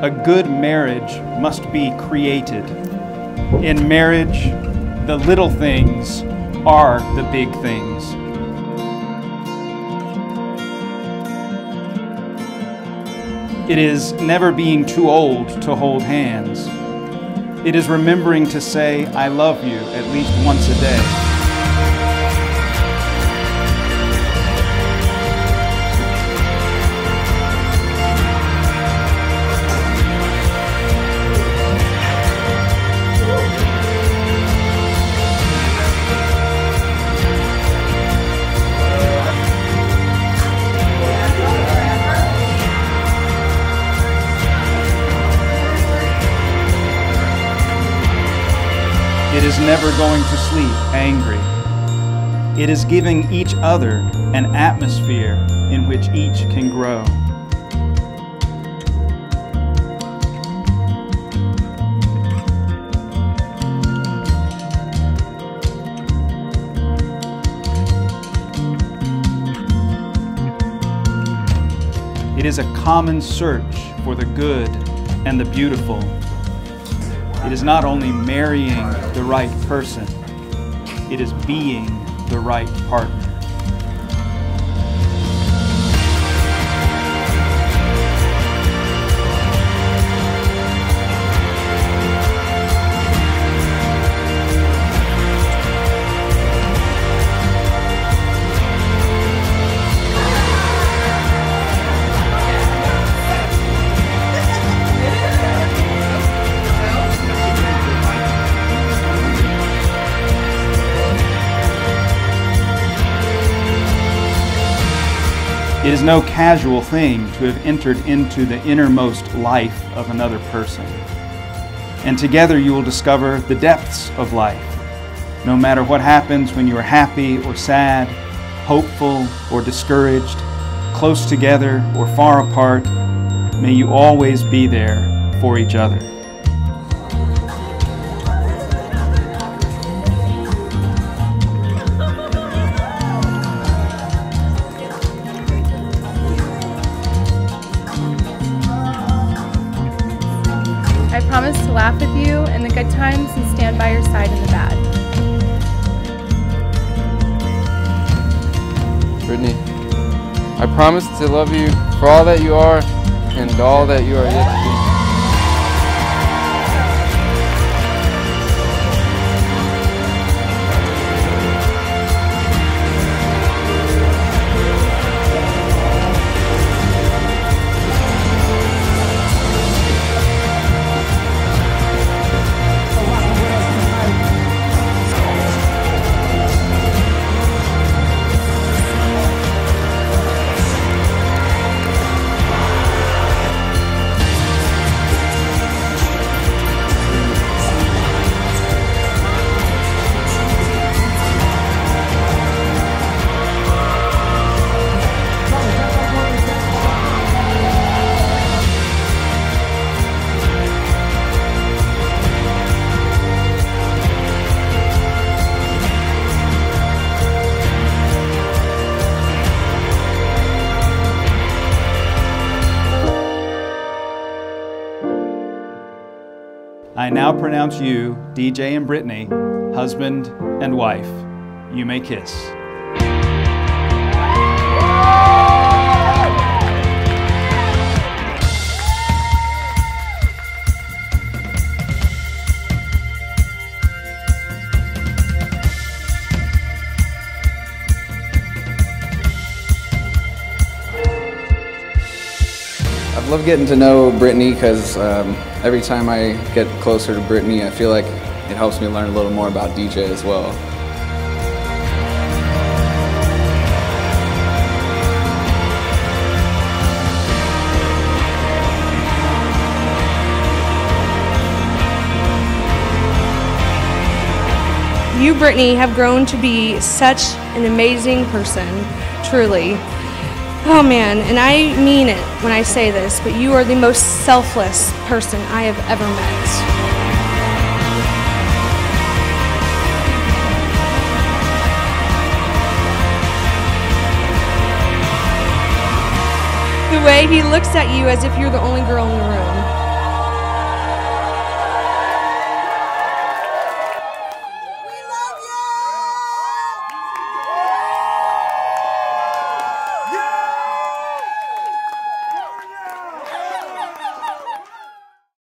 a good marriage must be created. In marriage, the little things are the big things. It is never being too old to hold hands. It is remembering to say, I love you at least once a day. Is never going to sleep angry. It is giving each other an atmosphere in which each can grow. It is a common search for the good and the beautiful it is not only marrying the right person, it is being the right partner. It is no casual thing to have entered into the innermost life of another person. And together you will discover the depths of life. No matter what happens when you are happy or sad, hopeful or discouraged, close together or far apart, may you always be there for each other. Times and stand by your side in the bad. Brittany, I promise to love you for all that you are and all that you are yet to be. I now pronounce you, DJ and Brittany, husband and wife. You may kiss. I've getting to know Brittany because um, every time I get closer to Brittany, I feel like it helps me learn a little more about DJ as well. You, Brittany, have grown to be such an amazing person, truly. Oh man, and I mean it when I say this, but you are the most selfless person I have ever met. The way he looks at you as if you're the only girl in the room.